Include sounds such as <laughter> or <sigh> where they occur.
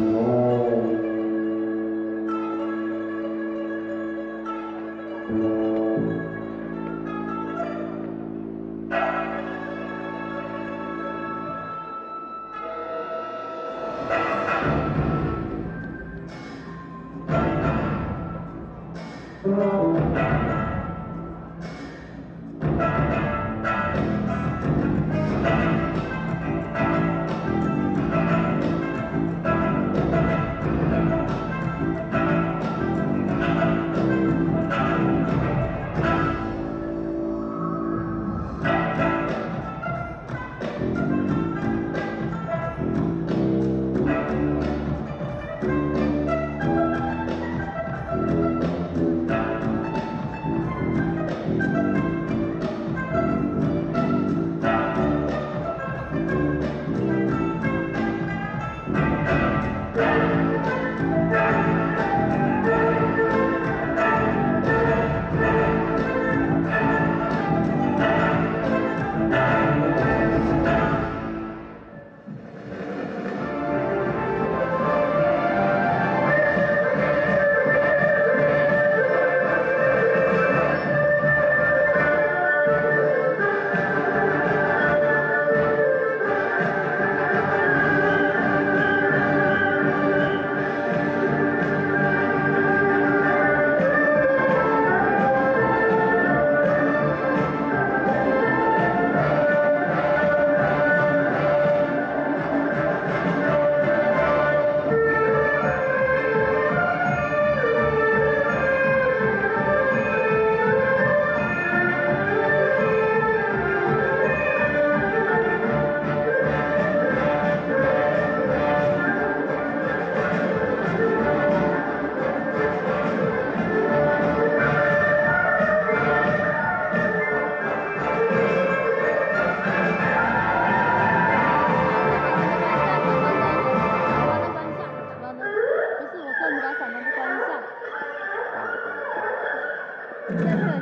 Oh. Yeah. <laughs>